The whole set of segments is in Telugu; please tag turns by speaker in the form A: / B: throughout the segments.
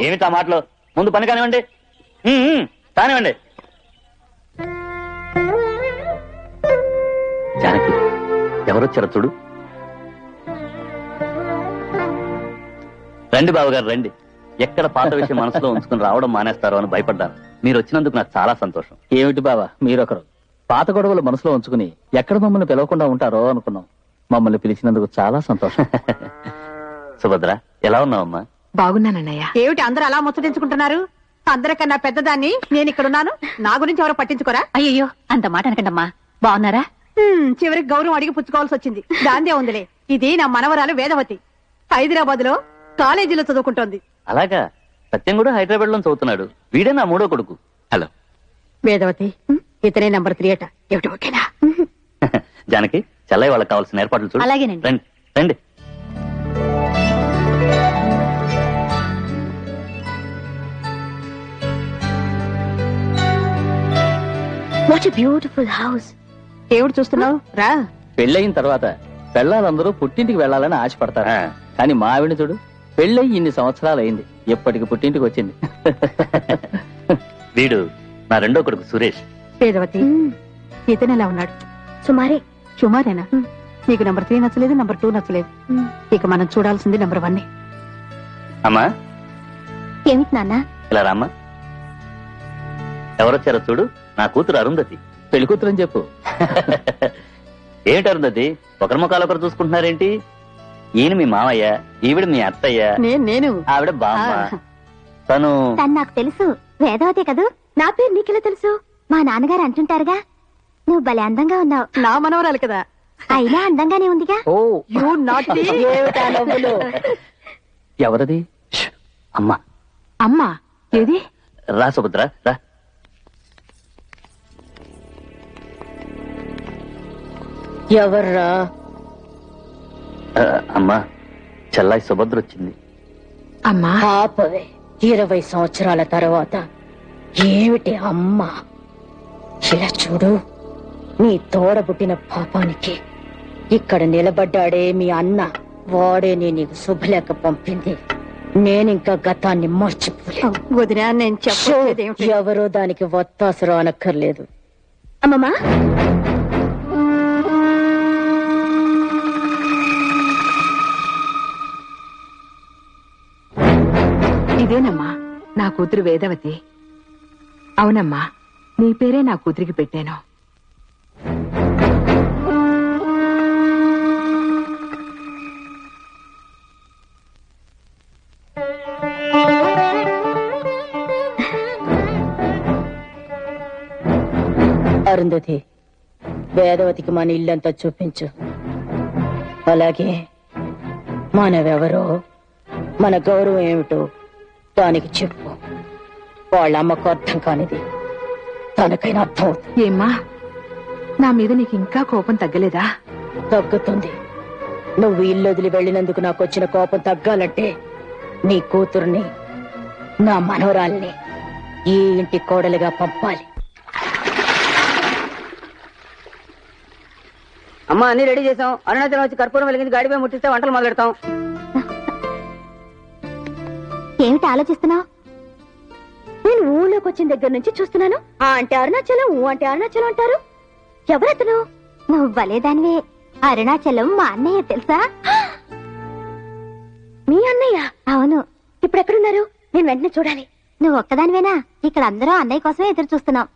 A: ఏమిటా మాటలు? ముందు పని కానివ్వండి. కానివ్వండి జానకి ఎవరొచ్చారో చూడు. రండి బావగారు రండి. ఎక్కడ పాత విషయం మనసులో ఉంచుకుని రావడం మానేస్తారో అని భయపడ్డాను. మీరు వచ్చినందుకు నాకు చాలా సంతోషం.
B: ఏమిటి బావా మీరొకరు? పాత గొడవలు మనసులో ఉంచుకుని ఎక్కడ మమ్మల్ని పిలవకుండా ఉంటారో అనుకున్నాం. మమ్మల్ని పిలిచినందుకు చాలా సంతోషం.
A: సుభద్ర ఎలా ఉన్నావమ్మా?
C: బాగున్నానన్నయ్య.
D: ఏమిటి అందరూ అలా ముచ్చటించుకుంటున్నారు? అందరికన్నా పెద్దదాన్ని నేను ఇక్కడున్నాను నా గురించి ఎవరు పట్టించుకోరా?
C: అయ్యయ్యో అంత మాట అనకండమ్మా. బాగున్నారా?
D: హ్మ్, చివరికి గౌరవం అడిగి పుచ్చుకోవాల్సి వచ్చింది. దాందే ఉందిలే. ఇది నా మనవరాలు వేదవతి. హైదరాబాద్లో కాలేజీలో చదువుకుంటోంది.
A: అలాగా? సత్యం కూడా హైదరాబాద్లో చదువుతున్నాడు. వీడే నా మూడో కొడుకు. హలో.
D: వేదవతి ఇతనే నంబర్ త్రీ అట. ఏమిటి ఓకేనా?
A: జానకి చెల్లయ్య వాళ్ళకి కావాల్సిన ఏర్పాట్లు చూడు.
C: అలాగేనండి.
A: రండి రండి.
E: వాట్ బ్యూటిఫుల్ హౌస్
D: ఏమిటి చూస్తున్నావు? రా.
B: పెళ్ళయిన తర్వాత పెళ్ళాలందరూ పుట్టింటికి వెళ్ళాలని ఆశపడతారు. కానీ మా ఆవిడ చూడు పెళ్ళయి ఇన్ని సంవత్సరాలు అయింది ఎప్పటికి పుట్టింటికి వచ్చింది.
A: వీడు నా రెండో కొడుకు సురేష్.
D: వేదవతి ఇతను ఎలా ఉన్నాడు?
E: సుమారే.
D: సుమారేనా? నీకు నంబర్ త్రీ నచ్చలేదు నంబర్ టూ నచ్చలేదు. ఇక మనం చూడాల్సింది నంబర్ వన్
A: అమ్మా.
E: ఏమిటి నాన్న?
A: ఇలా రామ్మా. ఎవరొచ్చారో చూడు. నా కూతురు అరుంధతి.
B: పెళ్ళి కూతురని చెప్పు.
A: ఏమిటి అరుంధతి? ఒకరి ముఖాలు ఒకరు చూసుకుంటున్నారేంటి? ఈయన మీ మామయ్య ఈవిడ మీ అత్తయ్య.
D: నేను నేను.
A: ఆవిడ బామ్మ. తను
E: తను నాకు తెలుసు. వేదవతే కదూ? నా పేరు నీకెలా తెలుసు? మా నాన్నగారు అంటుంటారుగా. నువ్వు భలే అందంగా ఉన్నావు.
D: నా మనవరాలు కదా.
E: అయినా అందంగానే ఉందిగా.
B: ఓ.
D: యూ నాట్
B: ఎవరది?
A: అమ్మా.
C: అమ్మా. ఏది?
A: రా సుభద్ర రా.
F: ఎవర్రా?
A: అమ్మా చెల్లాయి సుభద్ర వచ్చింది.
C: అమ్మా
F: పాపవే. ఇరవై సంవత్సరాల తర్వాత ఏమిటి అమ్మ? ఇలా చూడు నీ తోడబుట్టిన పాపానికి ఇక్కడ నిలబడ్డాడే మీ అన్న వాడే నీ నీకు శుభలేఖ పంపింది. నేనింకా గతాన్ని మర్చిపోలేదు
D: వదినా నేను చెప్పలేదు ఏమిటి?
F: ఎవరో దానికి వత్తాసు రానక్కర్లేదు.
E: అమ్మమ్మా?
C: ఇదేనమ్మా నా కూతురు వేదవతి. అవునమ్మా నీ పేరే నా కూతురికి పెట్టాను.
F: అరుంధతి వేదవతికి మన ఇల్లంతా చూపించు. అలాగే మనవెవరో మన గౌరవం ఏమిటో దానికి చెప్పు. వాళ్ళ అమ్మకు అర్థం కానిది. తనకైనా అర్థం అవుతుంది.
C: ఏమ్మా నా మీద నీకు ఇంకా కోపం తగ్గలేదా?
F: తగ్గుతుంది. నువ్వు ఇల్లు వదిలి వెళ్ళినందుకు నాకు వచ్చిన కోపం తగ్గాలంటే నీ కూతుర్ని నా మనవరాల్ని ఈ ఇంటి కోడలిగా పంపాలి.
D: అమ్మా అన్ని రెడీ చేసాం అరుణాచలం వచ్చి కర్పూరం వెలిగించి గాడిపై ముట్టిస్తే వంటలు మొదలెడతాం.
E: ఏమిటి ఆలోచిస్తున్నావు నేను ఊళ్ళోకి వచ్చిన దగ్గర నుంచి చూస్తున్నాను. ఆ అంటే అరుణాచలం ఊ అంటే అరుణాచలం అంటారు. ఎవరతను? నువ్వు భలేదానివే. అరుణాచలం మా అన్నయ్య తెలుసా? మీ అన్నయ్య? అవును. ఇప్పుడు ఎక్కడున్నారు? నేను వెంటనే చూడాలి. నువ్వు ఒక్కదానివేనా? ఇక్కడ అందరూ అన్నయ్య కోసమే ఎదురు చూస్తున్నాం.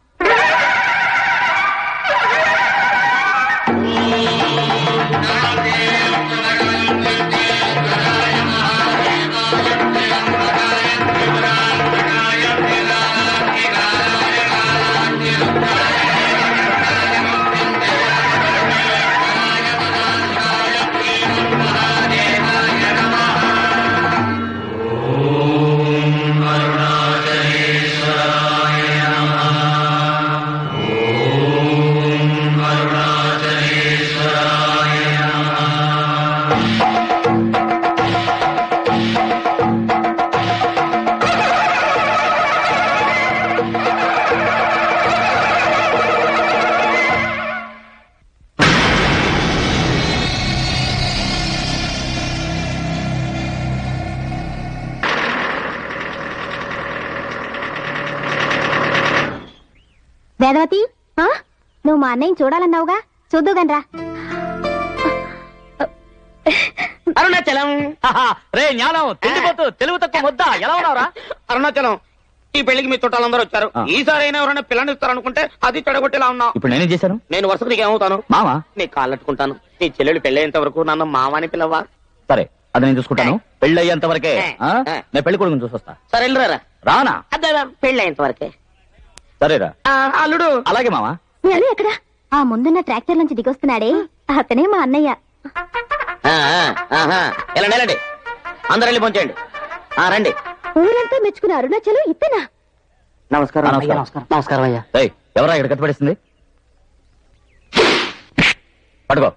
E: వేదవతి? ఆ? నువ్వు మా అన్నయ్యని చూడాలన్నావుగా? చూద్దుగానరా
G: అరుణాచలం.
B: రే జ్ఞానం తిండిపోతూ తెలుగు తక్కువ ముద్ద ఎలా ఉన్నావురా?
G: అరుణాచలం. ఈ పెళ్ళికి మీ చుట్టాలందరూ వచ్చారు.
B: ఆ.
G: ఈసారి అయినా ఎవరైనా పిల్లని ఇస్తారనుకుంటే అది చెడగొట్టేలా ఉన్నావు
B: ఇప్పుడు నేనేం చేశాను?
G: నేను వరుసకు నీకు ఏమవుతాను
B: మామా
G: నీ కాళ్ళట్టుకుంటాను నీ చెల్లెలు పెళ్ళేంత వరకు నన్ను మావాని పిల్లవా
B: సరే అది నేను చూసుకుంటాను. పెళ్ళి అయ్యేంత వరకే ఆ? నేను పెళ్ళి కొడుకుని చూసొస్తా.
G: సరే వెళ్ళరా
B: రానా?
G: అదే పెళ్ళి అయ్యేంత వరకే.
B: సరేరా.
G: ఆ, అల్లుడు.
B: అలాగే మామా
E: ఎక్కడా? ఆ ముందున్న ట్రాక్టర్ నుంచి దిగొస్తున్నాడే. అతనే మా అన్నయ్య.
G: ఆ, ఆ, ఆహా. వెళ్ళండి వెళ్ళండి అందరు వెళ్ళి పొంచేయండి ఆ, రండి.
E: ఊరంతా మెచ్చుకున్న అరుణాచలం ఇత్తనా
G: నమస్కారం నమస్కారం. నమస్కారం అయ్యా.
B: ఏయ్ ఎవరా ఇక్కడ కట్టుబడిస్తుంది పట్టుకో.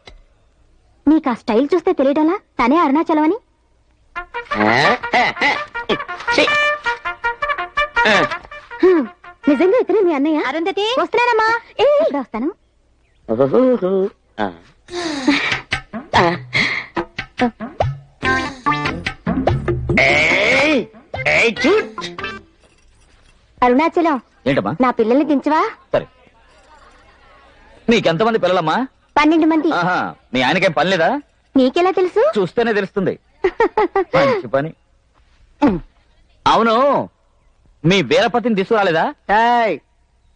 E: నీకు ఆ స్టైల్ చూస్తే తెలియటలా తనే అరుణాచలం అని నిజంగా ఇతనే మీ అన్నయ్య? అరుంధతి? వస్తున్నానమ్మా ఇప్పుడు వస్తాను. అరుణాచలం
B: ఏంటమ్మా?
E: నా పిల్లల్ని దించవా?
B: సరే. నీకెంతమంది పిల్లలమ్మా?
E: పన్నెండు మంది.
B: ఆహా మీ ఆయనకేం పని లేదా?
E: నీకెలా తెలుసు?
B: చూస్తేనే తెలుస్తుంది. మంచి పని. అవును మీ వీరపతిని తీసుకురాలేదా?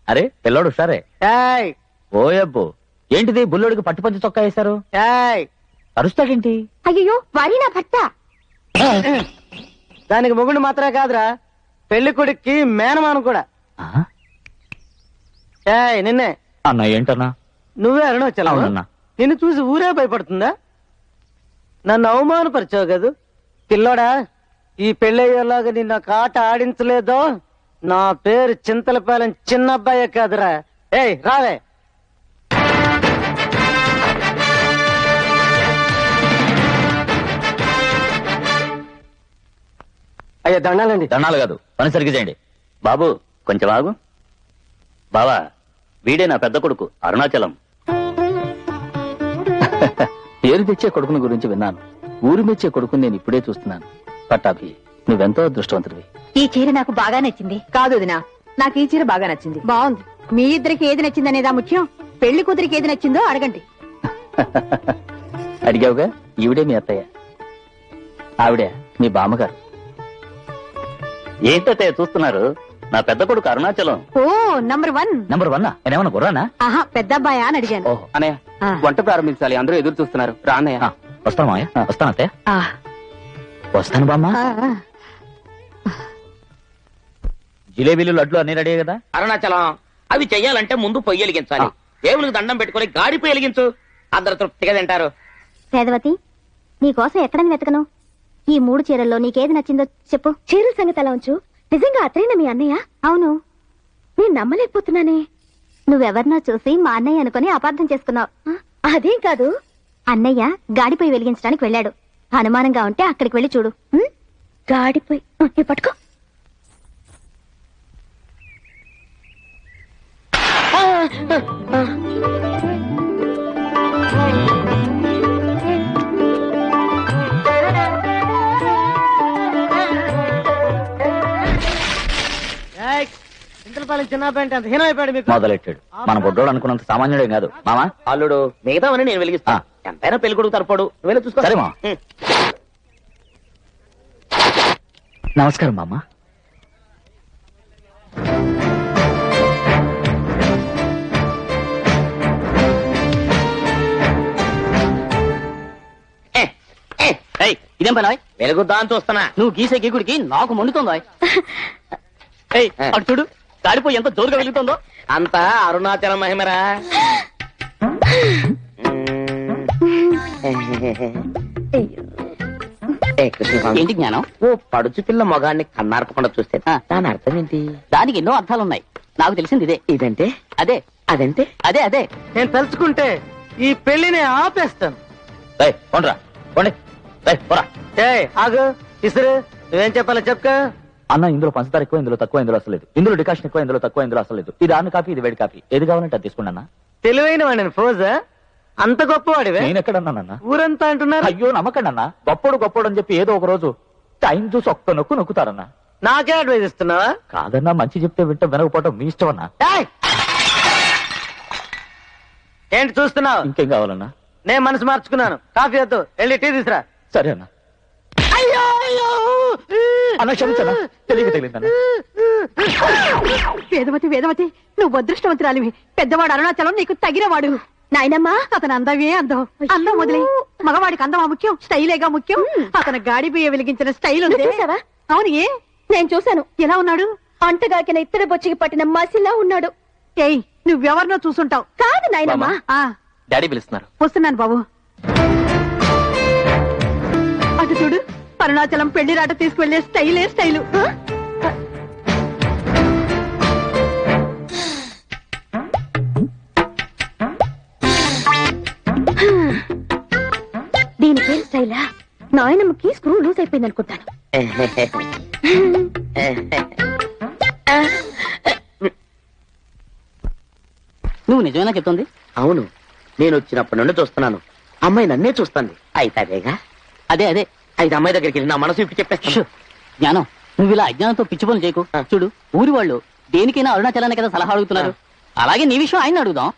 B: అరే పిల్లోడు సరే ఓయబ్బు ఏంటిది బుల్లోడికి పట్టుపంచి చొక్కా వేశారు? అరుస్తాడేంటి
E: అయ్యో వారి నా భర్త.
H: దానికి మొగుడు మాత్రమే కాదురా పెళ్ళి కొడుక్కి మేనమానం కూడా? ఏయ్ నిన్నే.
B: అన్న ఏంటన్నా?
H: నువ్వే అరుణాచలం. నిన్ను చూసి ఊరే భయపడుతుందా? నన్ను అవమానపరిచావు కదూ? పిల్లోడా ఈ పెళ్ళయ్యేలాగా నిన్న ఒక ఆట ఆడించలేదో? నా పేరు చింతలపాలెం చిన్నబ్బాయే కాదురా. ఏయ్ రావే. అయ్యా దండాలండి.
B: దండాలు కాదు పని సరిగ్గా చేయండి.
A: బాబు కొంచెం ఆగు. బావా వీడే నా పెద్ద కొడుకు అరుణాచలం.
B: పేరు తెచ్చే కొడుకుని గురించి విన్నాను. ఊరు మెచ్చే కొడుకుని నేను ఇప్పుడే చూస్తున్నాను. పట్టాభి నువ్వెంతో అదృష్టవంతుడివి.
C: ఈ చీర నాకు బాగా నచ్చింది. కాదు వదినా నాకు ఈ చీర బాగా నచ్చింది.
D: బాగుంది. మీ ఇద్దరికి ఏది నచ్చిందనేదా ముఖ్యం? పెళ్ళి కూతురికి ఏది నచ్చిందో అడగండి.
B: అడిగావుగా? ఈవిడే మీ అత్తయ్య. ఆవిడే మీ బామ్మగారు.
A: ఏంటతే చూస్తున్నారు? నా పెద్ద కొడుకు అరుణాచలం.
D: ఓ నంబర్ వన్
B: నెంబర్ వన్ నేనేమన్నా గుర్రానా?
D: ఆహా పెద్ద అబ్బాయా అని అడిగాను.
B: ఓహో.
G: వంట ప్రారంభించాలి. అందరూ ఎదురు చూస్తున్నారు. రా అన్నయ్య.
B: ఆ, వస్తాను అత్తయ్య.
C: ఆ,
B: వస్తాను బామ్మ. జిలేబీలు లడ్లు అన్ని రెడీ కదా?
G: అరుణాచలం అవి చెయ్యాలంటే ముందు పొయ్యి వెలిగించాలి. దేవునికి దండం పెట్టుకొని గాడి పొయ్యి వెలిగించు. అందరు తృప్తిగా తింటారు.
E: వేదవతి నీకోసం ఎక్కడని వెతకను? ఈ మూడు చీరల్లో నీకేది నచ్చిందో చెప్పు. చీరల సంగతి అలా ఉంచు? నిజంగా అతనేనా మీ అన్నయ్య? అవును. నేను నమ్మలేకపోతున్నానే. నువ్వెవరినో చూసి మా అన్నయ్య అనుకుని అపార్థం చేసుకున్నావు. అదేం కాదు. అన్నయ్య గాడిపోయి వెలిగించడానికి వెళ్ళాడు. అనుమానంగా ఉంటే అక్కడికి వెళ్ళి చూడు? గాడిపోయి. పట్టుకో.
B: మొదలెట్టాడు? మన బొడ్డోడు అనుకున్నంత సామాన్యుడేం కాదు. మామా?
G: అల్లుడు మిగతావని నేను వెలిగిస్తా. ఎంతైనా పెళ్ళి కొడుకు తరపడు. నువ్వు చూసుకో.
B: సరే మా
G: ఉం.
B: నమస్కారం మామ.
G: ఏ, ఏ,
A: ఏయ్ ఇదేం పని
G: వెలుగుద్దా అని చూస్తున్నా.
A: నువ్వు గీసే గీకుడికి నాకు మండుతుందో ఏయ్ అటు చూడు కాడిపోయి ఎంత జోరుగా వెలుగుతుందో.
G: అంతా అరుణాచలం మహిమరా.
A: ఏంటి? జ్ఞానం?
G: ఓ పడుచు పిల్ల మొగాన్ని కన్నార్పకుండా చూస్తే. దాని అర్థం ఏంటి
A: దానికి ఎన్నో అర్థాలున్నాయి. నాకు తెలిసింది ఇదే.
G: ఇదంటే?
A: అదే.
G: అదంటే?
A: అదే అదే.
H: నేను తలుచుకుంటే ఈ పెళ్ళిని ఆపేస్తాను. ఇసురు. నువ్వేం చెప్పాలో చెప్పుకో.
B: అన్న ఇందులో పంచదార ఎక్కువ ఇందులో తక్కువ ఇందులో అసలు లేదు. ఇందులో డికాషన్ ఎక్కువ ఇందులో తక్కువ ఇందులో అసలు లేదు. ఇది ఆన్ కాఫీ ఇది వేడి కాఫీ ఏది కావాలంటే అది తీసుకోండి అన్న.
H: తెలివైన వాడిని ఫోజా? అంత గొప్పవాడివే?
B: నేను ఎక్కడన్నానన్నా
H: ఊరంతా అంటున్నారు?
B: అయ్యో నమ్మకండి అన్న గొప్పడు గొప్పడు అని చెప్పి ఏదో ఒక రోజు టైం చూసి ఒక్క నొక్కు నొక్కుతారన్నా.
H: నాకే అడ్వైజ్ ఇస్తున్నావా?
B: కాదన్నా మంచి చెప్తే వింటే వినకపోవటం మీ ఇష్టం అన్నా
H: ఏయ్! ఏంటి చూస్తున్నావు?
I: ఇంకేం కావాలన్నా?
H: నేను మనసు మార్చుకున్నాను. కాఫీ వద్దు. వెళ్ళి టీ తీసురా.
I: సరే అన్న. అన్న క్షమించనా తెలియక తగిలిందన్న
D: వేదవతి వేదవతి నువ్వు అదృష్టవంతురాలివి. పెద్దవాడు అరుణాచలం నీకు తగినవాడు.
J: నాయనమ్మా
D: అతను అందమే అందం? అందం వదిలే. మగవాడికి అందమా ముఖ్యం? స్టైలేగా ముఖ్యం? అతను గాడి బియ్య వెలిగించిన స్టైల్ ఉంది? అవును ఏ?
J: నేను చూశాను.
D: ఎలా ఉన్నాడు?
J: అంటగాకిన ఇత్తడి బొచ్చికి పట్టిన మసిలా ఉన్నాడు.
D: ఏయ్ నువ్వెవరినో చూసుంటావు.
J: కాదు నాయనమ్మా.
D: ఆ.
I: డాడీ పిలుస్తున్నారు.
D: వస్తున్నాను బాబు. అటు చూడు అరుణాచలం పెళ్ళి రాట తీసుకువెళ్ళే స్టైలే. స్టైలు
J: స్టైలా నాయనమ్మకి స్క్రూ లూజ్ అయిపోయింది అనుకుంటాను.
K: నువ్వు నిజమేనా చెప్తుంది?
G: అవును. నేను వచ్చినప్పటి నుండి చూస్తున్నాను. అమ్మాయి నన్నే చూస్తుంది. అయితే అదేగా?
K: అదే అదే.
G: అయితే అమ్మాయి దగ్గరికి వెళ్ళి నా మనసు ఇప్పి చెప్పేస్తాను.
K: జ్ఞానం. నువ్వు ఇలా అజ్ఞానంతో పిచ్చి పనులు చేయకు. చూడు ఊరి వాళ్ళు దేనికైనా అరుణాచలాన్ని కదా సలహా అడుగుతున్నారు. అలాగే నీ విషయం ఆయన అడుగుదాం.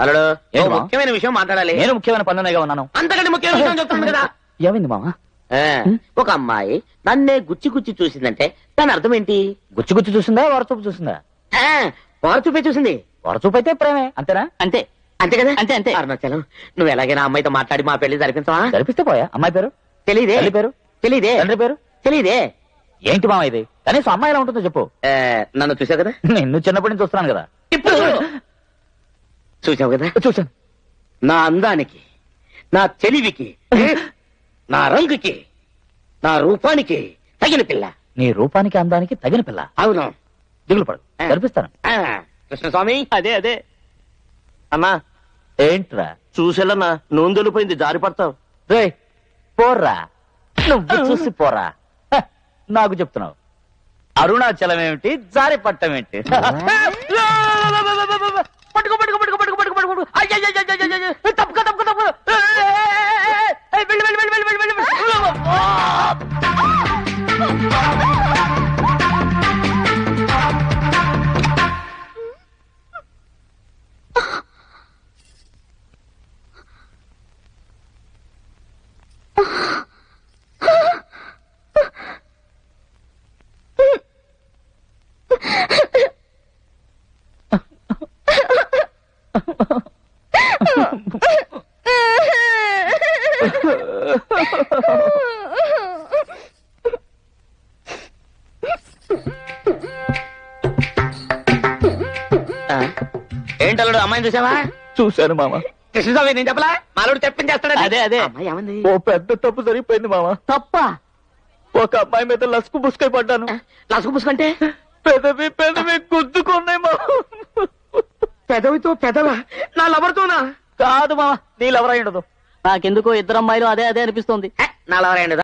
G: ఓ
I: ఏమ్మా?
G: ముఖ్యమైన విషయం మాట్లాడాలి.
I: నేను ముఖ్యమైన పనులుగా ఉన్నాను.
G: అంతకంటే ముఖ్యమైన విషయం చెప్తాను కదా.
I: ఏమైంది మామ?
G: ఆ, ఒక అమ్మాయి నన్నే గుచ్చి గుచ్చి చూసిందంటే దాని అర్థం ఏంటి?
I: గుచ్చి గుచ్చి చూసిందా వరచూపు చూసిందా?
G: ఆ, వారు చూపే చూసింది.
I: వరచూపు అయితే ప్రేమే అంతేనా?
K: అంతే
G: అంతే కదా?
K: అంతే, అంతే.
G: అరుణాచలం నువ్వు ఎలాగైనా అమ్మాయితో మాట్లాడి మా పెళ్ళి జరిపించవా?
I: జరిపిస్తే పోయా? అమ్మాయి పేరు?
G: తెలీదే.
I: తల్లి పేరు?
G: తెలీదే.
I: తండ్రి పేరు?
G: తెలీదే.
I: ఏంటి మామ ఇది? కనీసం అమ్మాయి ఎలా ఉంటుందో చెప్పు.
G: ఆ, నన్ను చూసావు కదా?
I: నిన్ను చిన్నప్పటి నుంచి చూస్తున్నాను కదా.
G: చూసావు కదా?
I: చూశాను.
G: నా అందానికి నా తెలివికి నా రంగుకి నా రూపానికి తగిన పిల్ల.
I: నీ రూపానికి అందానికి తగిన పిల్ల.
G: అవును.
I: దిగులు పడు. జరిపిస్తాను
G: ఆ, కృష్ణస్వామి.
K: అదే అదే.
H: అన్నా
I: ఏంట్రా?
H: చూసేళ్ళన్నా నూనె జారి పడతావు.
I: రే పోర్రా. నువ్వు చూసి పోరా. నాకు చెప్తున్నావు. అరుణాచలం ఏమిటి జారి పట్టం ఏంటి పట్టుకో పట్టుకో పట్టుకో పట్టుకో పట్టుకో పట్టుకో అయ్యయ్యయ్యయ్యయ్యయ్య. తప్పుకో తప్పుకో తప్పుకో వెళ్ళి వెళ్ళి వెళ్ళి వెళ్ళు, వెళ్ళు, వెళ్ళు,
G: ఏంటల్లుడు అమ్మాయిని చూసావా?
I: చూశాను మామ.
G: కృష్ణస్వామి నేను చెప్పలా? మాలోడు చెప్పించేస్తాడు
K: అదే, అదే.
G: అమ్మాయి ఏమంది?
I: ఓ పెద్ద తప్పు జరిగిపోయింది మామ.
K: తప్ప?
I: ఒక అమ్మాయి మీద లసుకు బుసుకై పడ్డాను.
G: లసుకు పుసుకంటే
I: పెదవి పెదవి గుద్దుకున్నాయి మామ.
G: పెదవితో పెదవా? నా లవర్తోనా?
I: కాదు మామ నీళ్ళెవరై ఉండదు.
K: నాకెందుకో ఇద్దరు అమ్మాయిలు అదే అదే అనిపిస్తోంది.
G: నా లవర్